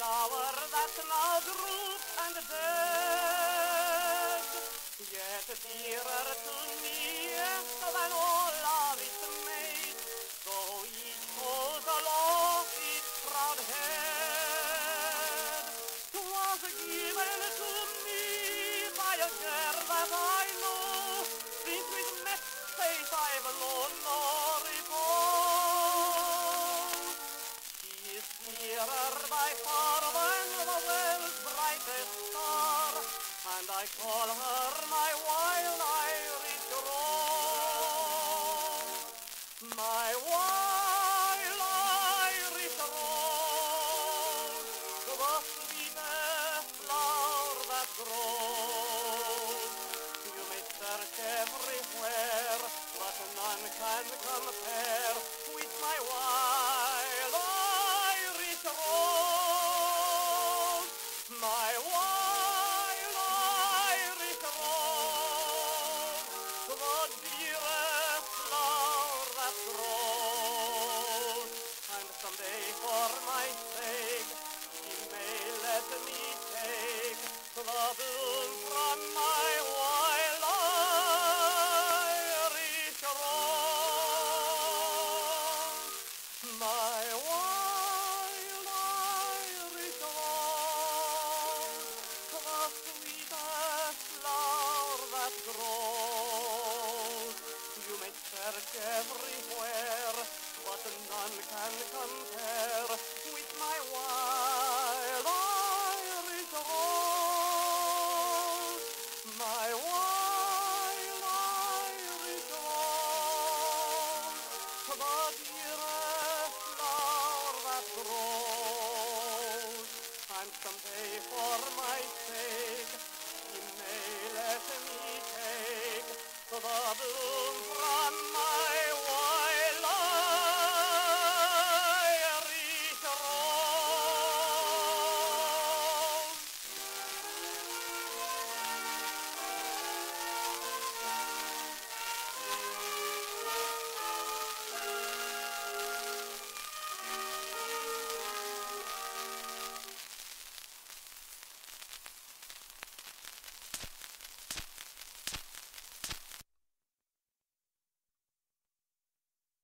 flower that's now droop and dead, yet dearer to me than all of its mates, though each holds aloft its proud head. Twas given to me by a girl that I know, since we've met, faith I've known no repose. She is dearer by far. And I call her my wild Irish rose. My wild dearest flower. And someday for my sake, she may let me take the can compare with my wild Irish rose. My wild Irish rose, the dearest flower that grows. And someday for my sake, you may let me take the bloom